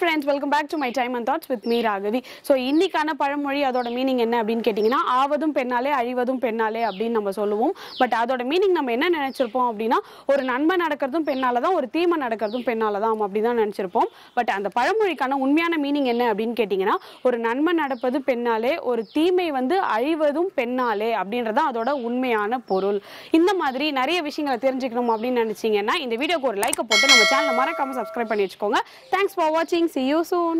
Friends welcome back to my time and thoughts with me Raghavi so இன்னைக்கான பழமொழி அதோட meaning என்ன அப்படின்னு கேட்டிங்கன்னா ஆவதும் பெண்ணாலே அழிவதும் பெண்ணாலே அப்படின்னு நம்ம சொல்லுவோம். பட் அதோட மீனிங் நம்ம என்ன நினைச்சிருப்போம் அப்படின்னா ஒரு நன்மை நடக்கிறதும் பெண்ணால தான் ஒரு தீமை நடக்கிறதும் பெண்ணால தான் அப்படி தான் நினச்சிருப்போம். பட் அந்த பழமொழிக்கான உண்மையான மீனிங் என்ன அப்படின்னு கேட்டிங்கன்னா ஒரு நன்மை நடப்பது பெண்ணாலே ஒரு தீமை வந்து அழிவதும் பெண்ணாலே அப்படின்றதான் அதோட உண்மையான பொருள். இந்த மாதிரி நிறைய விஷயங்களை தெரிஞ்சுக்கணும் அப்படின்னு நினைச்சீங்கன்னா இந்த வீடியோக்கு ஒரு லைக்கை போட்டு நம்ம சேனலை மறக்காமல் சப்ஸ்கிரைப் பண்ணி வச்சுக்கோங்க. தேங்க்ஸ் ஃபார் வாட்சிங் see you soon